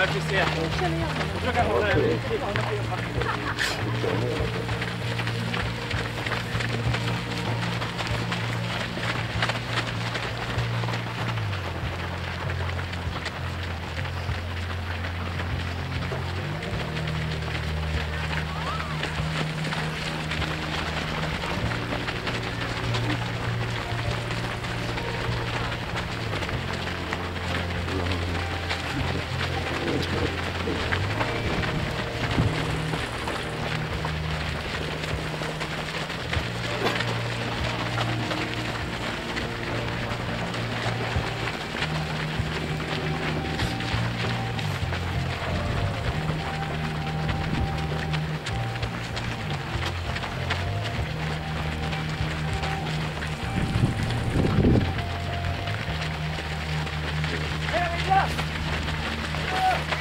vai aquecer. Vou jogar a bola. There we go.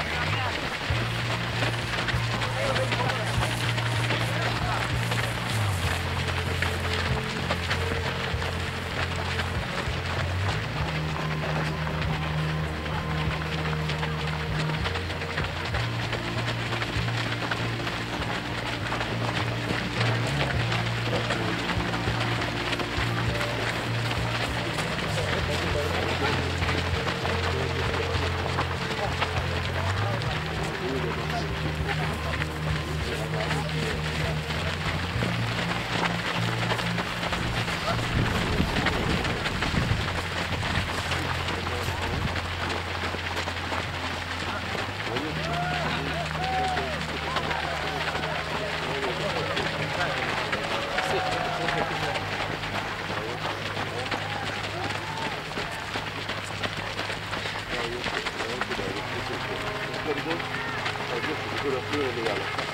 그리고 어디에 누구를 끌어오는 게 아닐까